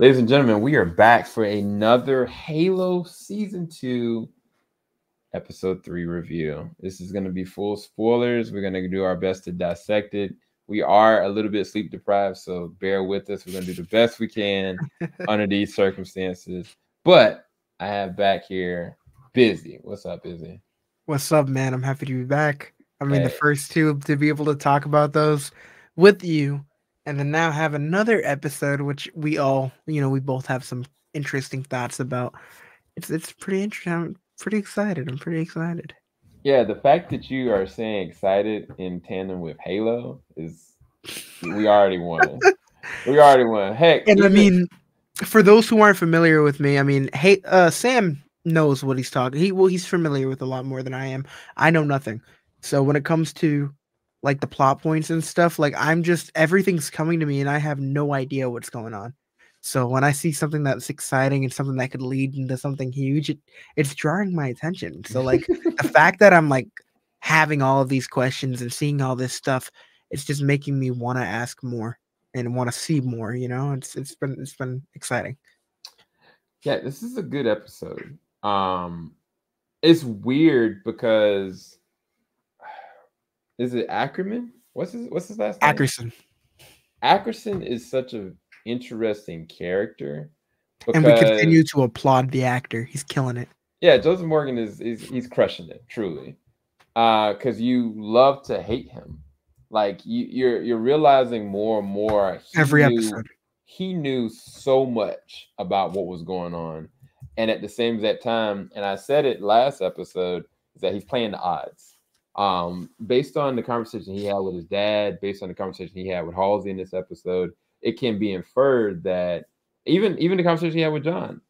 Ladies and gentlemen, we are back for another Halo Season 2 Episode 3 review. This is going to be full spoilers. We're going to do our best to dissect it. We are a little bit sleep deprived, so bear with us. We're going to do the best we can under these circumstances. But I have back here Busy. What's up, Busy? What's up, man? I'm happy to be back. I mean, hey. the first two to be able to talk about those with you and then now have another episode which we all you know we both have some interesting thoughts about. It's it's pretty interesting i'm pretty excited i'm pretty excited. Yeah the fact that you are saying excited in tandem with halo is we already won. We already won. Heck and i mean for those who aren't familiar with me i mean hey uh sam knows what he's talking he well he's familiar with a lot more than i am. I know nothing. So when it comes to like the plot points and stuff, like I'm just everything's coming to me and I have no idea what's going on. So when I see something that's exciting and something that could lead into something huge, it, it's drawing my attention. So like the fact that I'm like having all of these questions and seeing all this stuff, it's just making me want to ask more and want to see more. You know, it's it's been it's been exciting. Yeah, this is a good episode. Um, it's weird because is it Ackerman? What's his What's his last name? Ackerson. Ackerson is such an interesting character. And we continue to applaud the actor. He's killing it. Yeah, Joseph Morgan is, is he's crushing it, truly. Uh, because you love to hate him. Like you, you're you're realizing more and more every knew, episode. He knew so much about what was going on. And at the same exact time, and I said it last episode, is that he's playing the odds um, based on the conversation he had with his dad, based on the conversation he had with Halsey in this episode, it can be inferred that even even the conversation he had with John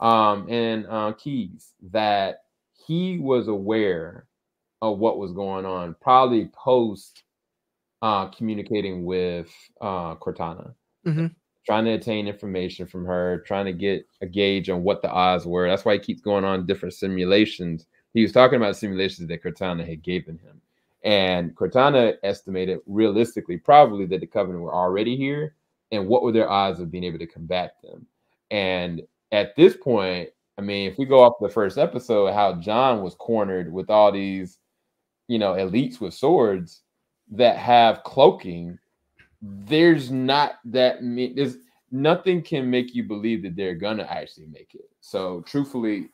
um, and uh, Keyes that he was aware of what was going on, probably post uh, communicating with uh, Cortana, mm-hmm. trying to attain information from her, trying to get a gauge on what the odds were. That's why he keeps going on different simulations he was talking about simulations that Cortana had given him. And Cortana estimated realistically, probably that the Covenant were already here and what were their odds of being able to combat them. And at this point, I mean, if we go off the first episode, how John was cornered with all these, you know, elites with swords that have cloaking, there's not that there's nothing can make you believe that they're gonna actually make it. So truthfully,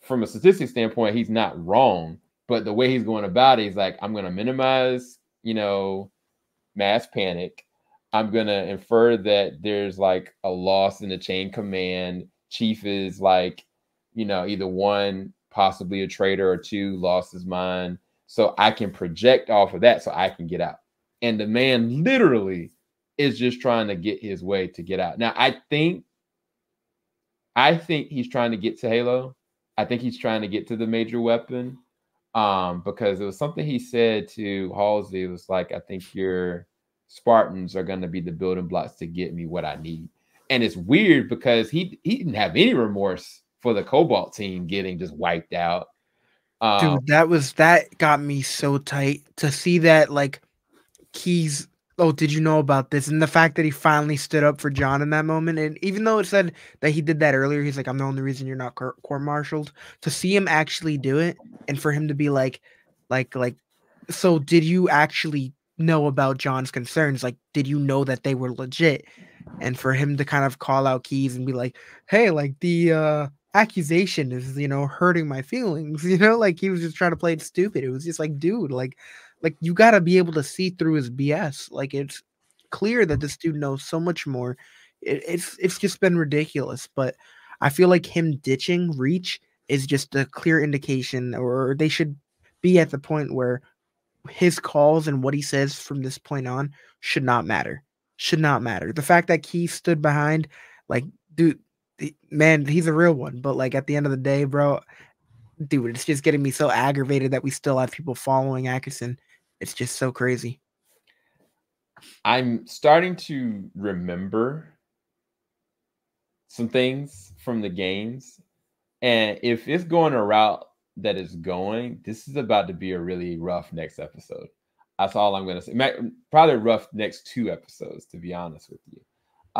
from a statistics standpoint, he's not wrong. But the way he's going about it, he's like, I'm going to minimize, you know, mass panic. I'm going to infer that there's like a loss in the chain command. Chief is like, you know, either one, possibly a traitor, or two, lost his mind. So I can project off of that so I can get out. And the man literally is just trying to get his way to get out. Now, I think, I think he's trying to get to Halo I think he's trying to get to the major weapon um, because it was something he said to Halsey. It was like, I think your Spartans are going to be the building blocks to get me what I need. And it's weird because he he didn't have any remorse for the Cobalt team getting just wiped out. Um, Dude, that was that got me so tight to see that like Keyes oh, did you know about this? And the fact that he finally stood up for John in that moment, and even though it said that he did that earlier, he's like, I'm the only reason you're not court martialed. To see him actually do it, and for him to be like, like, like, so did you actually know about John's concerns? Like, did you know that they were legit? And for him to kind of call out Keyes and be like, hey, like the uh accusation is, you know, hurting my feelings, you know, like he was just trying to play it stupid. It was just like, dude, like like you got to be able to see through his BS. Like it's clear that this dude knows so much more. It, it's it's just been ridiculous. But I feel like him ditching Reach is just a clear indication, or they should be at the point where his calls and what he says from this point on should not matter. Should not matter. The fact that Keyes stood behind, like, dude, man, he's a real one. But like at the end of the day, bro, dude, it's just getting me so aggravated that we still have people following Ackerson it's just so crazy. I'm starting to remember some things from the games. And if it's going a route that is going, this is about to be a really rough next episode. That's all I'm going to say. Probably rough next two episodes, to be honest with you.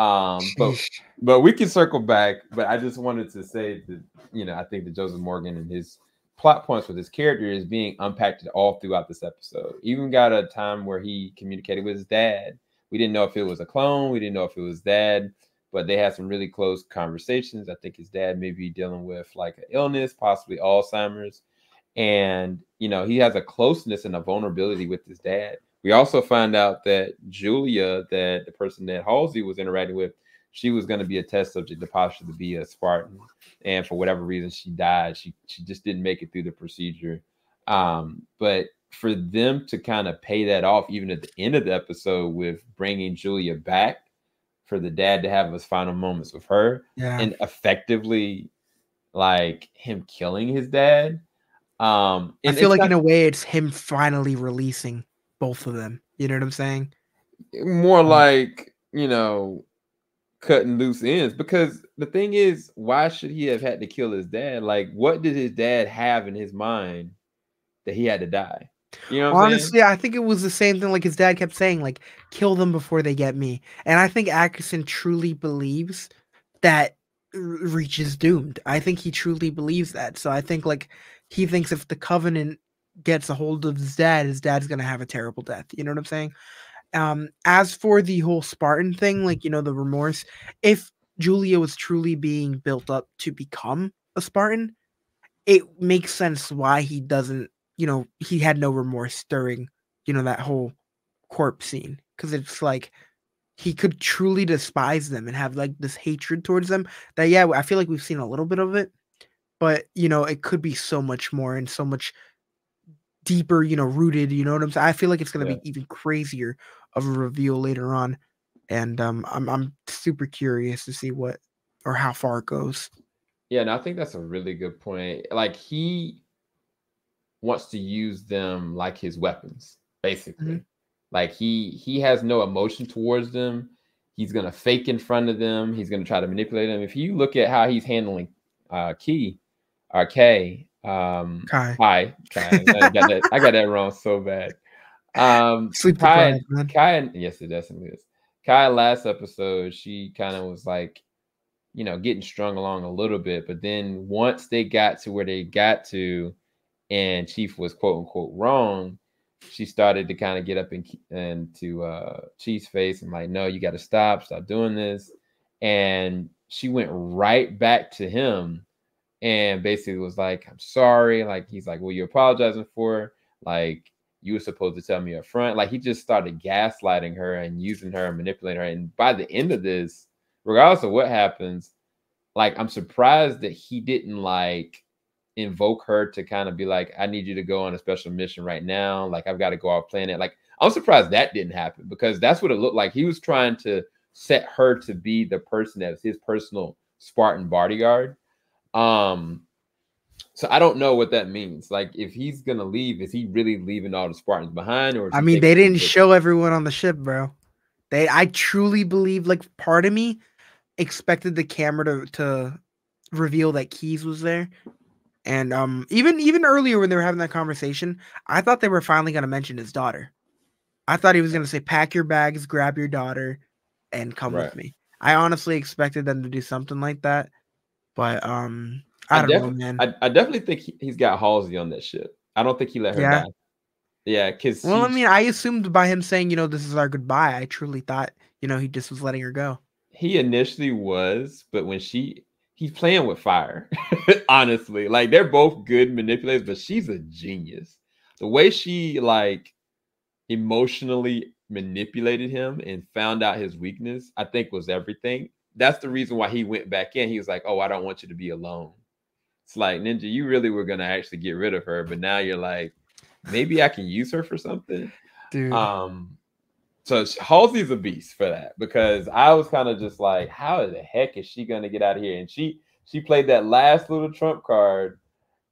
Um, but but we can circle back. But I just wanted to say that you know I think that Joseph Morgan and his plot points with his character is being unpacked all throughout this episode. Even got a time where he communicated with his dad. We didn't know if it was a clone. We didn't know if it was dad, but they had some really close conversations. I think his dad may be dealing with like an illness, possibly Alzheimer's, and you know he has a closeness and a vulnerability with his dad we also find out that Julia, that the person that Halsey was interacting with, she was going to be a test subject, to possibly to be a Spartan, and for whatever reason, she died. She she just didn't make it through the procedure. Um, but for them to kind of pay that off, even at the end of the episode, with bringing Julia back, for the dad to have his final moments with her, yeah. and effectively, like him killing his dad. Um, I feel like not, in a way, it's him finally releasing both of them. You know what I'm saying? More like, you know, cutting loose ends because the thing is, why should he have had to kill his dad? Like, what did his dad have in his mind that he had to die? You know, honestly, I think it was the same thing. Like his dad kept saying, like, kill them before they get me. And I think Atkinson truly believes that Reach is doomed. I think he truly believes that. So I think like he thinks if the Covenant gets a hold of his dad, his dad's gonna have a terrible death. You know what I'm saying? Um, as for the whole Spartan thing, like you know, the remorse, if Julia was truly being built up to become a Spartan, it makes sense why he doesn't, you know, he had no remorse during, you know, that whole corpse scene. Cause it's like he could truly despise them and have like this hatred towards them. That yeah, I feel like we've seen a little bit of it, but you know, it could be so much more and so much deeper, you know, rooted. You know what I'm saying? I feel like it's gonna yeah. be even crazier of a reveal later on, and um, I'm I'm super curious to see what or how far it goes. Yeah, and I think that's a really good point. Like he wants to use them like his weapons, basically. Mm-hmm. Like he he has no emotion towards them. He's gonna fake in front of them. He's gonna try to manipulate them. If you look at how he's handling uh Key or K um, Kai. Kai. Kai. I, got that, I got that wrong so bad. Um, Sleep Kai, Kai, yes, it definitely is. Kai, last episode, she kind of was like, you know, getting strung along a little bit. But then once they got to where they got to, and Chief was quote unquote wrong, she started to kind of get up and into uh, Chief's face and like, no, you got to stop, stop doing this. And she went right back to him and basically was like, I'm sorry. Like, he's like, Well, you apologizing for? Like, you were supposed to tell me up front. Like, he just started gaslighting her and using her and manipulating her. And by the end of this, regardless of what happens, like, I'm surprised that he didn't like invoke her to kind of be like, I need you to go on a special mission right now. Like, I've got to go off planet. Like, I'm surprised that didn't happen because that's what it looked like. He was trying to set her to be the person that was his personal Spartan bodyguard. Um, so I don't know what that means. Like, if he's gonna leave, is he really leaving all the Spartans behind? Or I mean, they didn't show everyone on the ship, bro. They, I truly believe, like, part of me expected the camera to to reveal that Keyes was there, and um, even even earlier when they were having that conversation, I thought they were finally gonna mention his daughter. I thought he was gonna say, "Pack your bags, grab your daughter, and come right. with me." I honestly expected them to do something like that but um, I, I don't know, man. I, I definitely think he, has got Halsey on that ship. I don't think he let her yeah. die. Yeah, because well, I mean, I assumed by him saying, you know, this is our goodbye. I truly thought, you know, he just was letting her go. He initially was, but when she he's playing with fire, honestly, like they're both good manipulators, but she's a genius. The way she like emotionally manipulated him and found out his weakness, I think was everything that's the reason why he went back in. He was like, "Oh, I don't want you to be alone." It's like Ninja, you really were gonna actually get rid of her, but now you're like, maybe I can use her for something. Dude. Um, so Halsey's a beast for that because I was kind of just like, how the heck is she gonna get out of here? And she she played that last little trump card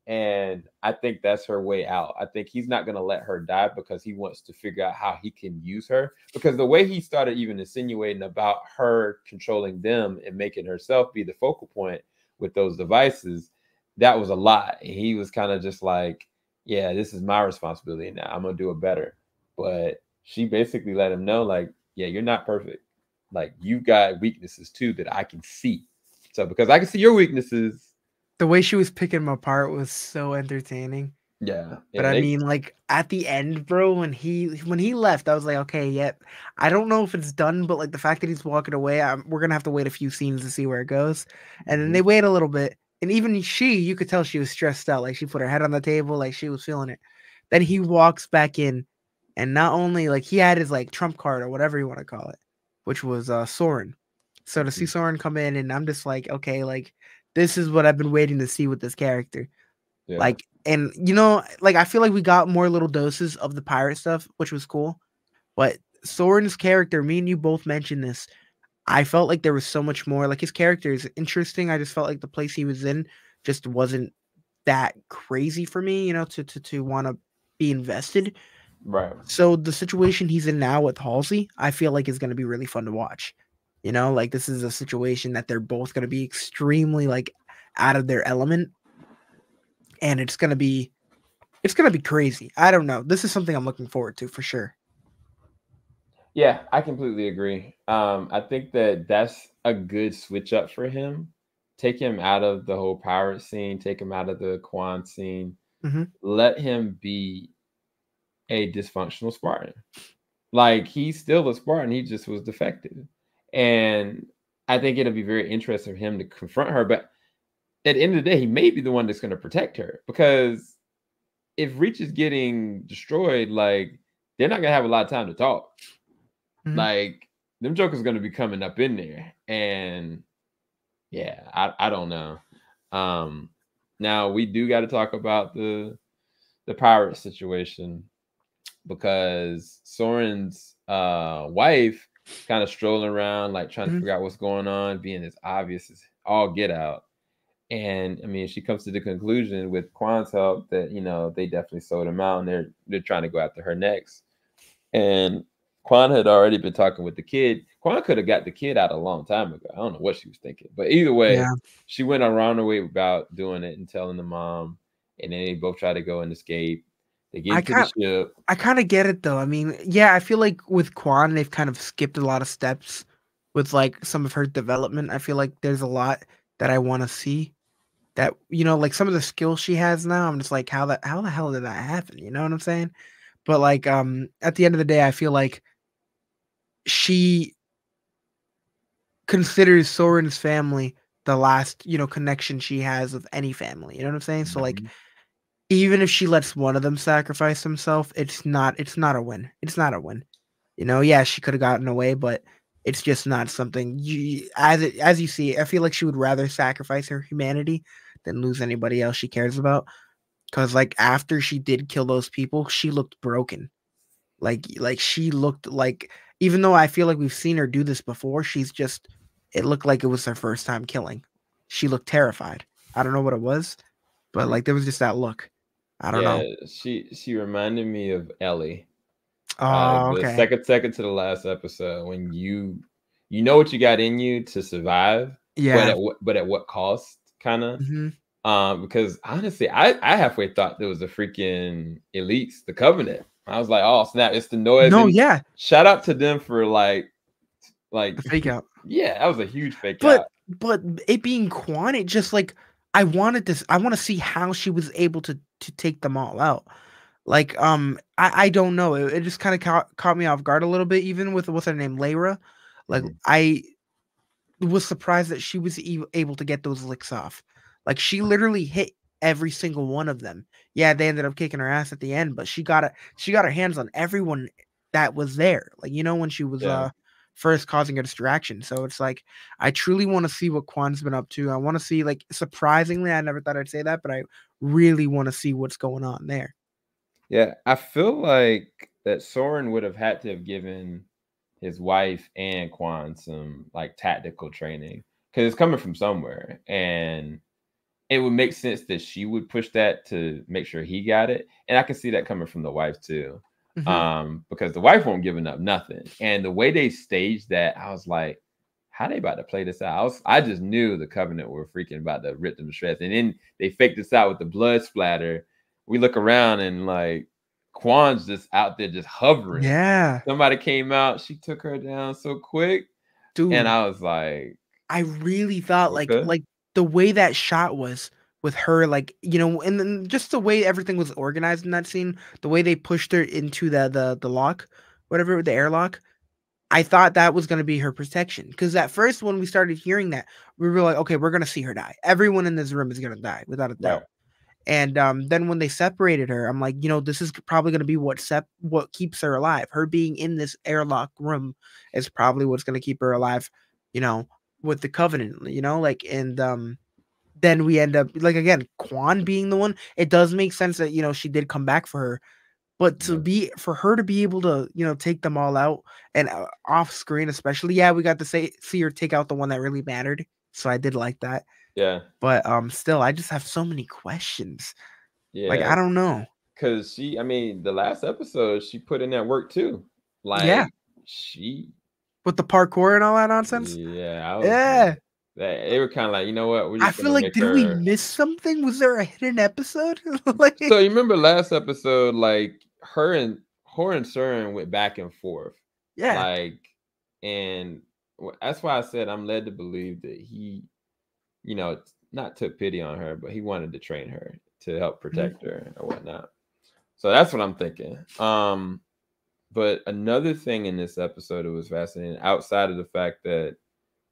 and I think that's her way out. I think he's not going to let her die because he wants to figure out how he can use her. Because the way he started even insinuating about her controlling them and making herself be the focal point with those devices, that was a lot. He was kind of just like, yeah, this is my responsibility now. I'm going to do it better. But she basically let him know, like, yeah, you're not perfect. Like you got weaknesses too that I can see. So because I can see your weaknesses, the way she was picking him apart was so entertaining. Yeah. But I mean, like at the end, bro, when he when he left, I was like, okay, yep. I don't know if it's done, but like the fact that he's walking away, I'm, we're gonna have to wait a few scenes to see where it goes. And then mm-hmm. they wait a little bit, and even she, you could tell she was stressed out. Like she put her head on the table, like she was feeling it. Then he walks back in, and not only like he had his like trump card or whatever you want to call it, which was uh Soren. So to see mm-hmm. Soren come in, and I'm just like, okay, like this is what I've been waiting to see with this character. Yeah. Like and you know, like I feel like we got more little doses of the pirate stuff, which was cool. But Soren's character, me and you both mentioned this. I felt like there was so much more. Like his character is interesting. I just felt like the place he was in just wasn't that crazy for me, you know, to to to want to be invested. Right. So the situation he's in now with Halsey, I feel like is going to be really fun to watch. You know, like this is a situation that they're both going to be extremely like out of their element and it's gonna be it's gonna be crazy. I don't know. This is something I'm looking forward to for sure. Yeah, I completely agree. Um, I think that that's a good switch up for him. Take him out of the whole pirate scene. Take him out of the Kwan scene. Mm-hmm. Let him be a dysfunctional Spartan. Like he's still a Spartan. He just was defected, and I think it'll be very interesting for him to confront her. But at the end of the day, he may be the one that's going to protect her because if Reach is getting destroyed, like they're not going to have a lot of time to talk. Mm-hmm. Like them jokers going to be coming up in there, and yeah, I, I don't know. Um, now we do got to talk about the the pirate situation because Soren's uh wife kind of strolling around like trying mm-hmm. to figure out what's going on, being as obvious as all get out. And I mean, she comes to the conclusion with Kwan's help that you know they definitely sold him out, and they're they're trying to go after her next. And Kwan had already been talking with the kid. Kwan could have got the kid out a long time ago. I don't know what she was thinking, but either way, yeah. she went around her way about doing it and telling the mom. And then they both try to go and escape. They get I to the ship. I kind of get it though. I mean, yeah, I feel like with Kwan, they've kind of skipped a lot of steps with like some of her development. I feel like there's a lot that I want to see that you know like some of the skills she has now i'm just like how that how the hell did that happen you know what i'm saying but like um at the end of the day i feel like she considers soren's family the last you know connection she has with any family you know what i'm saying so like mm-hmm. even if she lets one of them sacrifice himself it's not it's not a win it's not a win you know yeah she could have gotten away but it's just not something you as it, as you see i feel like she would rather sacrifice her humanity than lose anybody else she cares about. Cause like after she did kill those people, she looked broken. Like like she looked like even though I feel like we've seen her do this before, she's just it looked like it was her first time killing. She looked terrified. I don't know what it was, but like there was just that look. I don't yeah, know. She she reminded me of Ellie. Oh, uh, the second second to the last episode when you you know what you got in you to survive. Yeah. But at what but at what cost? kind of. Mm-hmm. Um, because honestly, I, I halfway thought there was a freaking elites, the covenant. I was like, oh snap, it's the noise. No, and yeah. Shout out to them for like like the fake out. Yeah, that was a huge fake but, out. But but it being Kwan, it just like I wanted this. I want to see how she was able to to take them all out. Like, um, I, I don't know. It, it just kind of caught, caught me off guard a little bit, even with what's her name, Laera. Like, mm-hmm. I was surprised that she was e- able to get those licks off. Like she literally hit every single one of them. Yeah, they ended up kicking her ass at the end, but she got a she got her hands on everyone that was there. Like you know when she was yeah. uh first causing a distraction. So it's like I truly want to see what Kwan's been up to. I want to see like surprisingly, I never thought I'd say that, but I really want to see what's going on there. Yeah, I feel like that Soren would have had to have given his wife and Kwan some like tactical training because it's coming from somewhere, and it would make sense that she would push that to make sure he got it, and I can see that coming from the wife too, mm-hmm. um, because the wife won't giving up nothing, and the way they staged that, I was like, how they about to play this out? I, was, I just knew the Covenant were freaking about to rip them to shreds, and then they faked this out with the blood splatter. We look around and like Kwan's just out there just hovering. Yeah. Somebody came out, she took her down so quick. dude. And I was like, I really thought like like the way that shot was with her, like you know, and then just the way everything was organized in that scene, the way they pushed her into the the the lock, whatever the airlock. I thought that was going to be her protection because at first when we started hearing that, we were like, okay, we're going to see her die. Everyone in this room is going to die without a doubt. And um, then when they separated her, I'm like, you know, this is probably going to be what sep- what keeps her alive. Her being in this airlock room is probably what's going to keep her alive. You know, with the covenant. You know, like and um, then we end up like again, Kwan being the one. It does make sense that you know she did come back for her, but to be for her to be able to you know take them all out and uh, off screen, especially, yeah, we got to say see her take out the one that really mattered. So I did like that. Yeah. But um still I just have so many questions. Yeah. Like I don't know. Cause she, I mean, the last episode she put in that work too. Like yeah. she with the parkour and all that nonsense. Yeah. Was, yeah. They were kind of like, you know what? I feel like did her... we miss something? Was there a hidden episode? like... So you remember last episode, like her and her and Soren went back and forth. Yeah. Like, and that's why I said I'm led to believe that he you know, not took pity on her, but he wanted to train her to help mm-hmm. protect mm-hmm. her or whatnot. So that's what I'm thinking. Um, but another thing in this episode it was fascinating, outside of the fact that,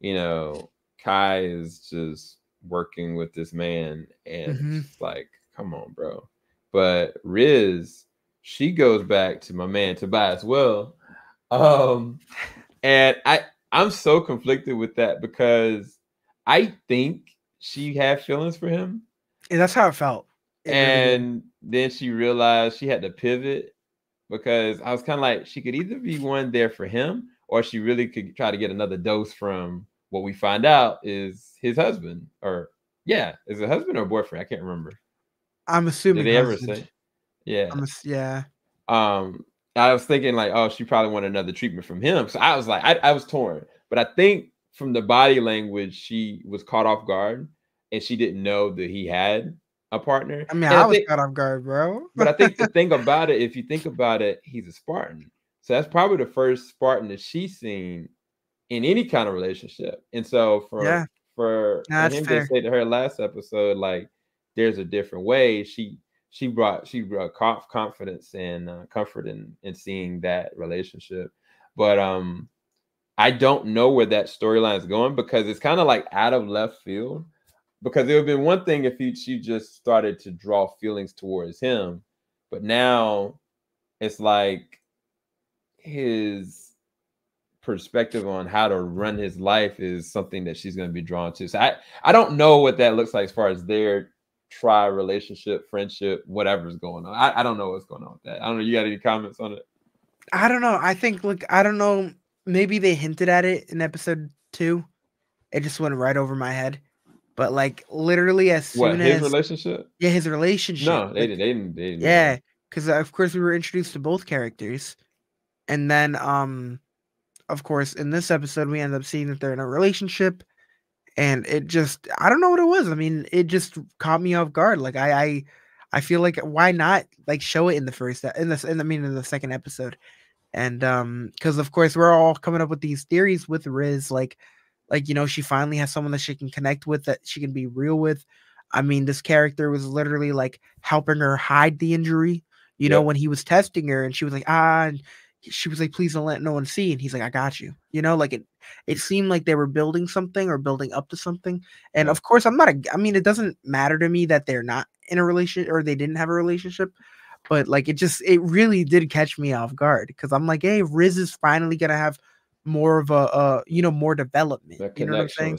you know, Kai is just working with this man and mm-hmm. like, come on, bro. But Riz, she goes back to my man Tobias Well. Um, and I I'm so conflicted with that because I think she had feelings for him. And that's how it felt. It and really then she realized she had to pivot because I was kind of like, she could either be one there for him or she really could try to get another dose from what we find out is his husband or yeah, is it husband or boyfriend? I can't remember. I'm assuming. Did they husband. ever say? Yeah. A, yeah. Um, I was thinking like, oh, she probably wanted another treatment from him. So I was like, I, I was torn, but I think from the body language, she was caught off guard and she didn't know that he had a partner. I mean, I, I, was think, caught off guard, bro. but I think the thing about it, if you think about it, he's a Spartan. So that's probably the first Spartan that she's seen in any kind of relationship. And so for yeah. for, no, him fair. to say to her last episode, like there's a different way, she she brought she brought confidence and uh, comfort in in seeing that relationship. But um I don't know where that storyline is going because it's kind of like out of left field. Because it would have been one thing if he, she just started to draw feelings towards him, but now it's like his perspective on how to run his life is something that she's going to be drawn to. So I, I don't know what that looks like as far as their try relationship, friendship, whatever's going on. I, I don't know what's going on with that. I don't know. You got any comments on it? I don't know. I think look, I don't know maybe they hinted at it in episode two. It just went right over my head. But like literally as soon what, his as relationship? Yeah, his relationship. No, they didn't. They didn't. They didn't yeah, because of course we were introduced to both characters, and then um, of course in this episode we end up seeing that they're in a relationship, and it just I don't know what it was. I mean, it just caught me off guard. Like I I I feel like why not like show it in the first in this in I mean in the second episode and um because of course we're all coming up with these theories with riz like like you know she finally has someone that she can connect with that she can be real with. I mean this character was literally like helping her hide the injury you know when he was testing her and she was like ah and she was like please don't let no one see and he's like i got you you know like it it seemed like they were building something or building up to something and of course i'm not a i mean it doesn't matter to me that they're not in a relationship or they didn't have a relationship but like it just it really did catch me off guard because I'm like, hey, Riz is finally gonna have more of a uh you know more development. You know what I'm saying?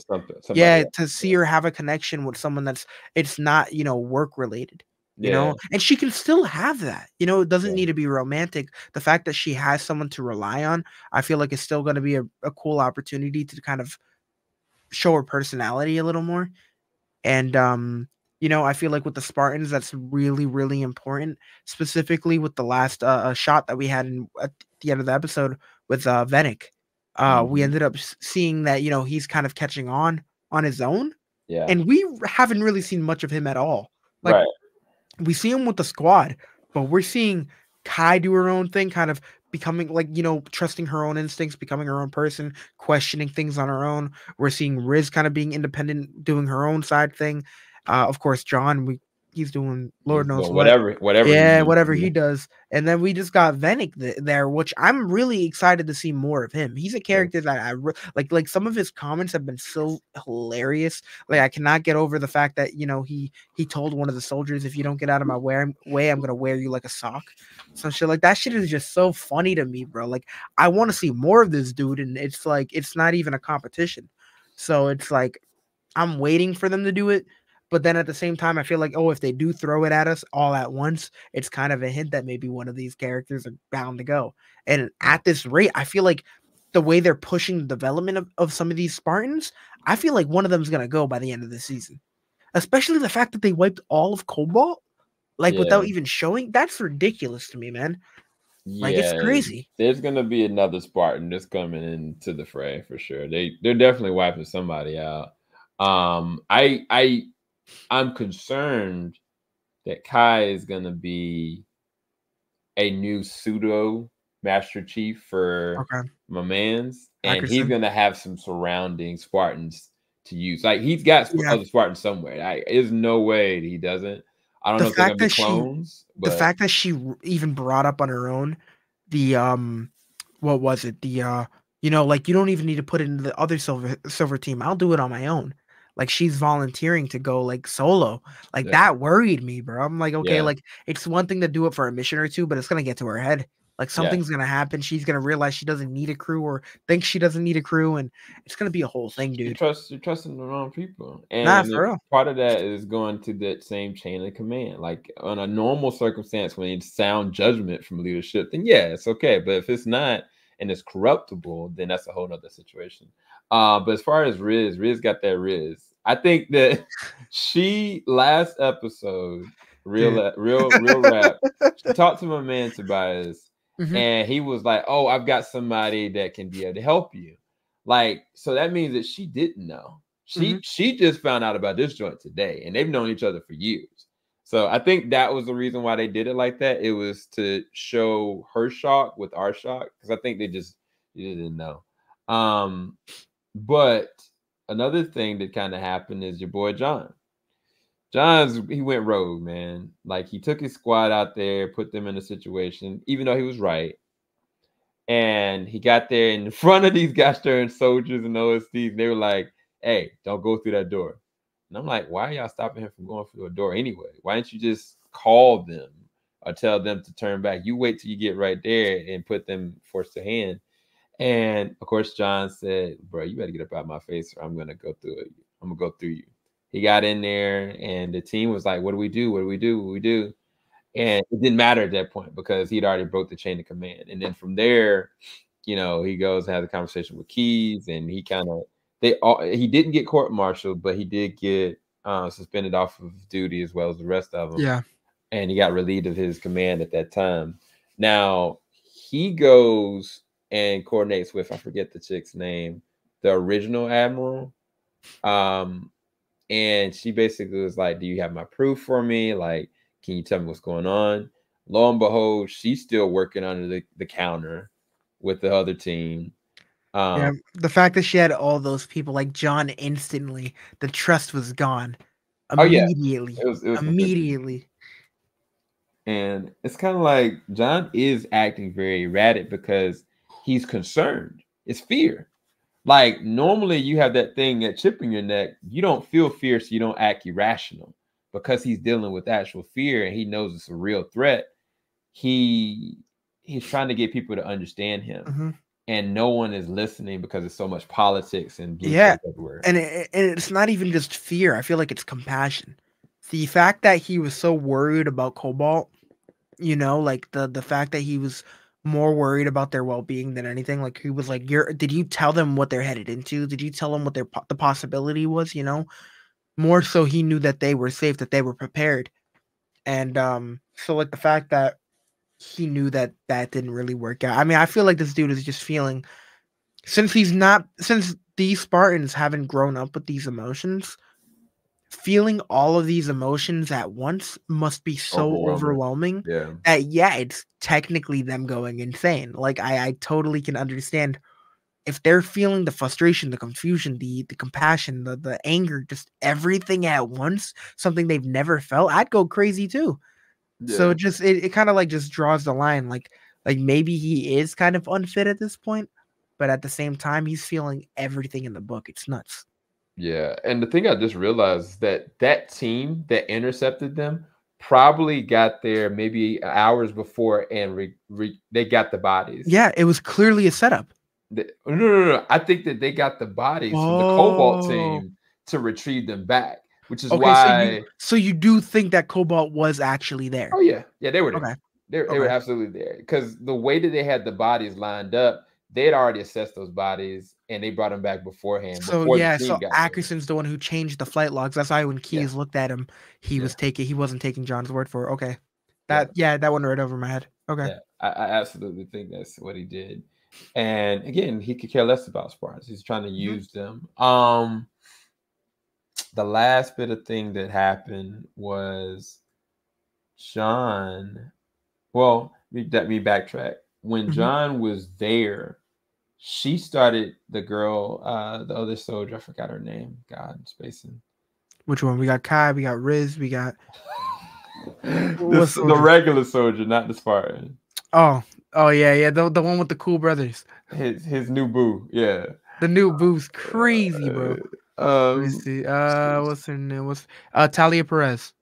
Yeah, to see her have a connection with someone that's it's not you know work related. You yeah. know, and she can still have that. You know, it doesn't yeah. need to be romantic. The fact that she has someone to rely on, I feel like it's still going to be a, a cool opportunity to kind of show her personality a little more. And um you know, I feel like with the Spartans, that's really, really important. Specifically with the last uh, shot that we had in, at the end of the episode with uh, Vannak. Uh, mm-hmm. We ended up seeing that you know he's kind of catching on on his own. Yeah. And we haven't really seen much of him at all. Like right. we see him with the squad, but we're seeing Kai do her own thing, kind of becoming like you know trusting her own instincts becoming her own person questioning things on her own we're seeing riz kind of being independent doing her own side thing uh, of course john we he's doing Lord knows whatever, what. whatever. Yeah, whatever he does. And then we just got Vannak th- there, which I'm really excited to see more of him. He's a character that I re- like. Like some of his comments have been so hilarious. Like I cannot get over the fact that you know he he told one of the soldiers, "If you don't get out of my way, way I'm gonna wear you like a sock." Some shit like that. Shit is just so funny to me, bro. Like I want to see more of this dude, and it's like it's not even a competition. So it's like I'm waiting for them to do it but then at the same time, I feel like, oh, if they do throw it at us all at once, it's kind of a hint that maybe one of these characters are bound to go. And at this rate, I feel like the way they're pushing the development of, of some of these Spartans, I feel like one of them is going to go by the end of the season. Especially the fact that they wiped all of Cobalt, like yeah. without even showing. That's ridiculous to me, man. Like it's crazy. There's gonna be another Spartan that's coming into the fray for sure. They they're definitely wiping somebody out. Um, I I I'm concerned that Kai is going to be a new pseudo Master Chief for okay. my man's, and he's going to have some surrounding Spartans to use. Like he's got yeah. other Spartans somewhere. I, there's no way he doesn't. I don't the know if they're going to be clones. She, but... The fact that she even brought up on her own the um, what was it? The uh, you know, like you don't even need to put it in the other silver silver team. I'll do it on my own like she's volunteering to go like solo. Like yeah. that worried me, bro. I'm like, okay, yeah. like it's one thing to do it for a mission or two, but it's gonna get to her head. Like something's yeah. gonna happen. She's gonna realize she doesn't need a crew or think she doesn't need a crew, and it's gonna be a whole thing, dude. You trust you're trusting the wrong people. And nah, for real. part of that is going to that same chain of command. Like on a normal circumstance when it's sound judgment from leadership, then yeah, it's okay. But if it's not and it's corruptible, then that's a whole nother situation. Uh, but as far as Riz, Riz got that Riz. I think that she last episode, real real real rap, she talked to my man Tobias, mm-hmm. and he was like, "Oh, I've got somebody that can be able to help you." Like, so that means that she didn't know. She mm-hmm. she just found out about this joint today, and they've known each other for years. So I think that was the reason why they did it like that. It was to show her shock with our shock because I think they just didn't know. Um, but another thing that kind of happened is your boy John. John's he went rogue, man. Like he took his squad out there, put them in a situation, even though he was right. And he got there in front of these gosh darn soldiers and ODSTs. And they were like, hey, don't go through that door. And I'm like, why are y'all stopping him from going through a door anyway? Why don't you just call them or tell them to turn back? You wait till you get right there and put them force to hand. And of course, John said, Bro, you better get up out of my face or I'm gonna go through it. I'm gonna go through you. He got in there and the team was like, What do we do? What do we do? What do we do? And it didn't matter at that point because he'd already broke the chain of command. And then from there, you know, he goes and has a conversation with Keyes and he kind of they all he didn't get court martialed, but he did get uh, suspended off of duty as well as the rest of them. Yeah. And he got relieved of his command at that time. Now he goes and coordinates with I forget the chick's name, the original admiral. Um, and she basically was like, "Do you have my proof for me? Like, can you tell me what's going on?" Lo and behold, she's still working under the, the counter with the other team. Um, yeah, the fact that she had all those people like John instantly, the trust was gone immediately. Oh yeah. it was, it was immediately. And it's kind of like John is acting very erratic because he's concerned. It's fear. Like normally you have that thing that chip in your neck. You don't feel fear, so you don't act irrational. Because he's dealing with actual fear and he knows it's a real threat. He he's trying to get people to understand him. Mm-hmm. And no one is listening because there's so much politics and yeah, everywhere. And, it, and it's not even just fear. I feel like it's compassion. The fact that he was so worried about Cobalt, you know, like the the fact that he was more worried about their well-being than anything like he was like you're did you tell them what they're headed into? Did you tell them what their the possibility was? You know? More so he knew that they were safe that they were prepared. And um so like the fact that he knew that that didn't really work out i mean i feel like this dude is just feeling since he's not since these spartans haven't grown up with these emotions feeling all of these emotions at once must be so overwhelming, overwhelming yeah. that yeah, it's technically them going insane. Like I, I totally can understand if they're feeling the frustration, the confusion, the the compassion, the the anger, just everything at once, something they've never felt, I'd go crazy too. Yeah. So just it, it kind of like just draws the line. Like like maybe he is kind of unfit at this point, but at the same time, he's feeling everything in the book. It's nuts. Yeah, and the thing I just realized is that that team that intercepted them probably got there maybe hours before and re, re, they got the bodies. Yeah, it was clearly a setup. The, no, no, no, I think that they got the bodies oh. from the Cobalt team to retrieve them back, which is okay, why. So you, so you, do think that Cobalt was actually there? Oh yeah, yeah, they were there. Okay. They, okay. they were absolutely there because the way that they had the bodies lined up, they had already assessed those bodies and they brought him back beforehand. So yeah, so Ackerson's the one who changed the flight logs. That's why when Keyes yeah. looked at him, he yeah. was taking he wasn't taking John's word for it. Okay. That yeah, yeah that went right over my head. Okay. Yeah, I, I, absolutely think that's what he did. And again, he could care less about Spartans. He's trying to mm-hmm. use them. Um the last bit of thing that happened was John. Well, let me backtrack. When mm-hmm. John was there, she started the girl, uh, the other soldier. I forgot her name. God, spacing. Which one? We got Kai. We got Riz. We got the, the regular soldier, not the Spartan. Oh, oh yeah, yeah. The the one with the cool brothers. His his new boo. Yeah. The new boo's crazy, bro. Uh, um, Let me see. Uh, what's her name? What's uh Talia Perez?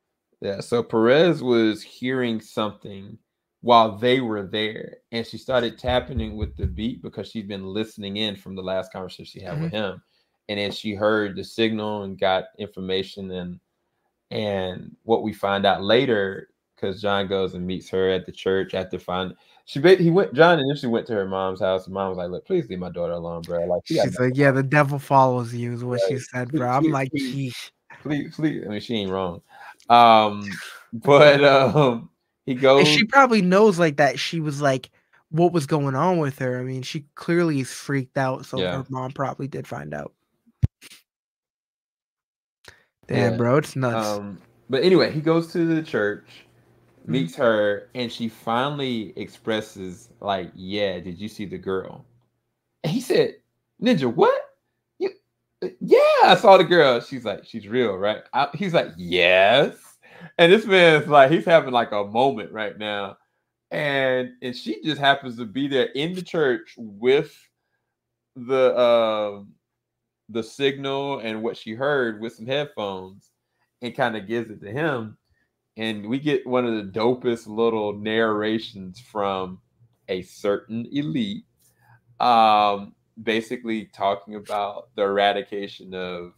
Yeah. So Perez was hearing something while they were there. And she started tapping with the beat because she'd been listening in from the last conversation she had mm-hmm. with him. And then she heard the signal and got information and and what we find out later, because John goes and meets her at the church after find she he went John initially went to her mom's house and mom was like, Look, please leave my daughter alone, bro. Like she she's like, Yeah, the devil follows you, is what right. she said, bro. I'm like, please, please, please, I mean, she ain't wrong. Um, but um he goes. And she probably knows like that. She was like, what was going on with her. I mean, she clearly is freaked out. So yeah. her mom probably did find out. Damn, yeah. bro, it's nuts. Um, but anyway, he goes to the church, mm-hmm. meets mm-hmm. her, and she finally expresses, like, yeah, did you see the girl? And he said, Ninja, what? You, uh, yeah, I saw the girl. She's like, she's real, right? I, he's like, yes and this man's like he's having like a moment right now. And and she just happens to be there in the church with the uh, the signal and what she heard with some headphones and kind of gives it to him. And we get one of the dopest little narrations from a certain elite um basically talking about the eradication of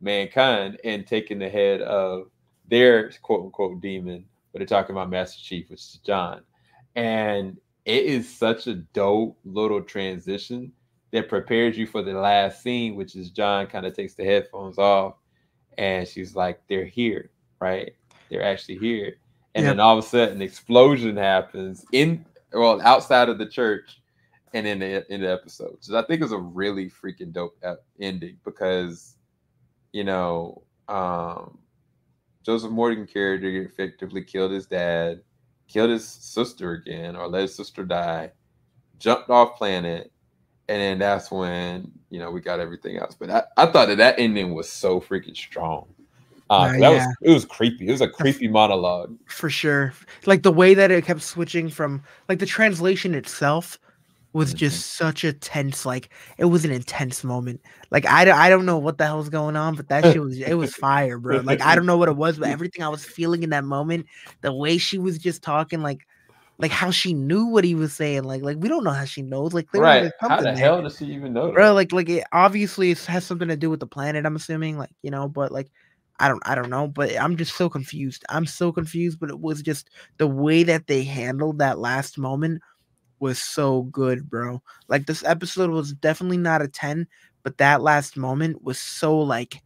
mankind and taking the head of their quote unquote demon, but they're talking about Master Chief, which is John. And it is such a dope little transition that prepares you for the last scene, which is John kind of takes the headphones off and she's like, they're here, right? They're actually here. And yep. then all of a sudden, an explosion happens in, well, outside of the church and in the, in the episode. So I think it was a really freaking dope ending because, you know, um, Joseph Morgan character effectively killed his dad, killed his sister again, or let his sister die, jumped off planet, and then that's when you know we got everything else. But I, I thought that that ending was so freaking strong. Uh, that yeah. was it was creepy. It was a creepy monologue for sure. Like the way that it kept switching from like the translation itself was mm-hmm. just such a tense like it was an intense moment. Like I, I don't know what the hell's going on but that shit was it was fire bro. Like i don't know what it was but everything i was feeling in that moment the way she was just talking like like how she knew what he was saying like like we don't know how she knows like right. how the hell does she even know bro like like it obviously it has something to do with the planet i'm assuming like you know but like I don't I don't know, but I'm just so confused. I'm so confused, but it was just the way that they handled that last moment was so good, bro. Like this episode was definitely not a 10, but that last moment was so like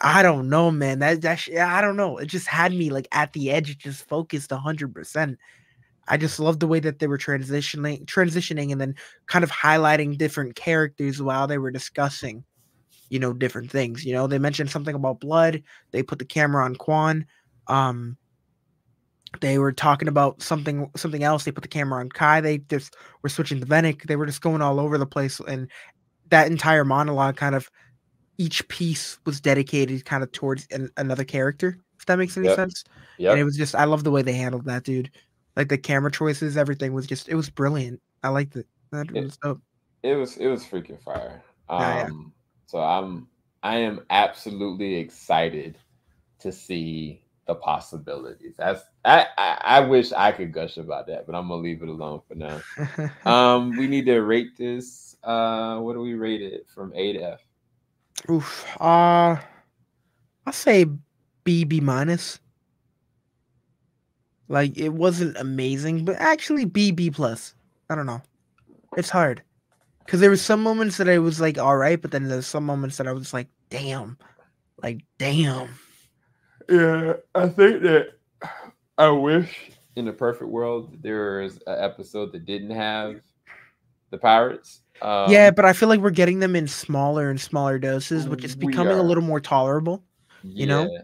I don't know, man. That that I don't know. It just had me like at the edge, just focused 100%. I just love the way that they were transitioning transitioning and then kind of highlighting different characters while they were discussing you know different things. You know, they mentioned something about blood. They put the camera on Kwan. Um, they were talking about something something else. They put the camera on Kai. They just were switching the Vannak. They were just going all over the place, and that entire monologue kind of each piece was dedicated kind of towards an, another character. If that makes any yep. sense. Yeah. And it was just I love the way they handled that, dude. Like the camera choices, everything was just it was brilliant. I liked it. That it, was dope. It was it was freaking fire. Um, yeah, yeah. so I'm I am absolutely excited to see the possibilities. That's I, I, I wish I could gush about that, but I'm gonna leave it alone for now. um, we need to rate this. Uh, what do we rate it from A to F? Oof. Uh, I'll say B B minus. Like it wasn't amazing, but actually B B plus. I don't know. It's hard because there was some moments that I was like all right, but then there's some moments that I was like, damn, like damn. Yeah, I think that I wish in the perfect world there was an episode that didn't have the pirates. Um, yeah, but I feel like we're getting them in smaller and smaller doses, which is becoming a little more tolerable. You know,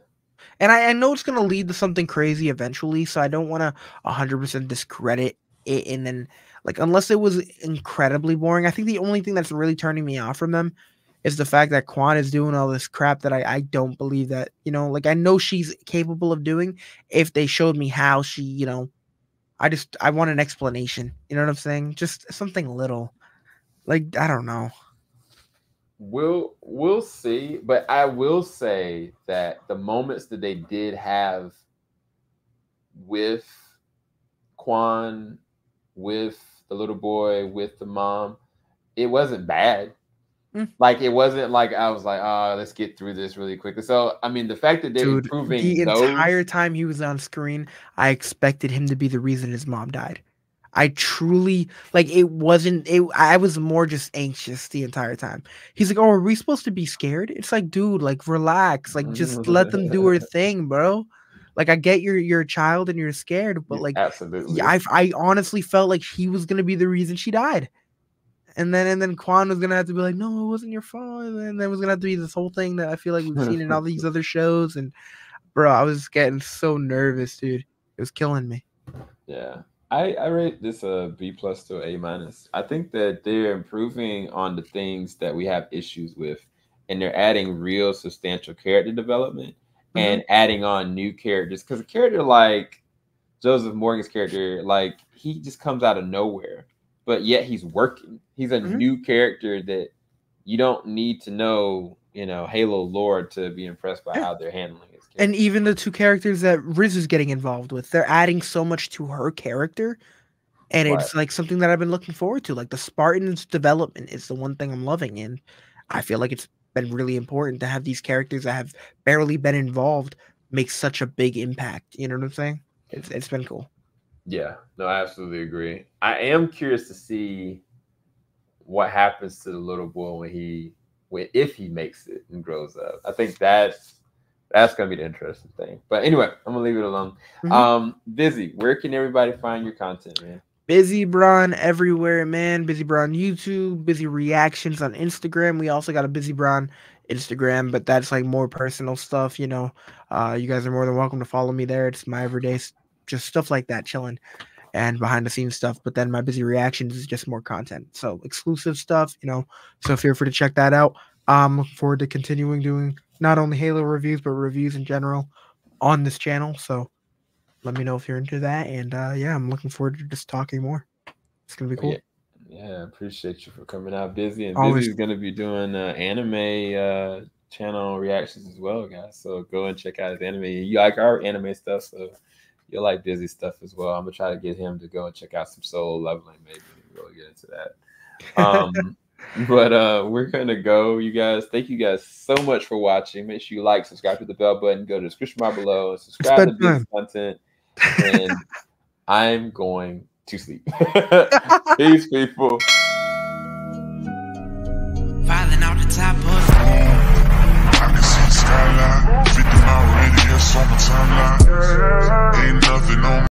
and I, I, know it's gonna lead to something crazy eventually, so I don't want to hundred percent discredit it. And then, like, unless it was incredibly boring, I think the only thing that's really turning me off from them is the fact that Kwan is doing all this crap that I, I don't believe that, you know, like I know she's capable of doing if they showed me how she, you know, I just I want an explanation. You know what I'm saying? Just something little. Like, I don't know. We'll we'll see, but I will say that the moments that they did have with Kwan, with the little boy, with the mom, it wasn't bad. Mm. Like it wasn't like I was like, oh, let's get through this really quickly. So I mean, the fact that they're Dude, improving the those... entire time he was on screen, I expected him to be the reason his mom died. I truly like it wasn't it I was more just anxious the entire time. He's like, Oh, are we supposed to be scared? It's like, dude, like relax. Like just let them do her thing, bro. Like I get you're you're a child and you're scared, but like absolutely I I honestly felt like he was gonna be the reason she died and then and then Kwan was gonna have to be like, no, it wasn't your fault, and then there was gonna have to be this whole thing that I feel like we've seen in all these other shows, and bro, I was getting so nervous, dude. It was killing me. Yeah, I I rate this a B plus to A minus. I think that they're improving on the things that we have issues with, and they're adding real substantial character development mm-hmm. and adding on new characters. Because a character like Joseph Morgan's character, like he just comes out of nowhere but yet he's working. He's a mm-hmm. new character that you don't need to know, you know, Halo lore to be impressed by yeah. how they're handling it. And even the two characters that Riz is getting involved with, they're adding so much to her character. And right. it's like something that I've been looking forward to. Like the Spartans development is the one thing I'm loving. And I feel like it's been really important to have these characters that have barely been involved make such a big impact. You know what I'm saying? It's, it's been cool. Yeah, no, I absolutely agree. I am curious to see what happens to the little boy when he when if he makes it and grows up. I think that's that's gonna be the interesting thing. But anyway, I'm gonna leave it alone. Mm-hmm. Um, busy. Where can everybody find your content, man? Bizzybron everywhere, man. Bizzybron YouTube, busy reactions on Instagram. We also got a Bizzybron Instagram, but that's like more personal stuff, you know. Uh, you guys are more than welcome to follow me there. It's my everyday just stuff like that, chilling and behind the scenes stuff. But then my busy reactions is just more content. So exclusive stuff, you know. So feel free to check that out. I'm looking forward to continuing doing not only Halo reviews, but reviews in general on this channel. So let me know if you're into that. And uh, yeah, I'm looking forward to just talking more. It's gonna be cool. Yeah. Yeah, appreciate you for coming out busy. And Always. busy is gonna be doing uh, anime uh, channel reactions as well, guys. So go and check out his anime. You like our anime stuff, so you'll like busy stuff as well. I'm gonna try to get him to go and check out some solo leveling, maybe really get into that. Um, but uh, we're gonna go, you guys. Thank you guys so much for watching. Make sure you like, subscribe to the bell button, go to the description bar below, subscribe to this content, and I'm going to sleep. Peace, people. See skyline, 50 mile radius on my timeline. Ain't nothing on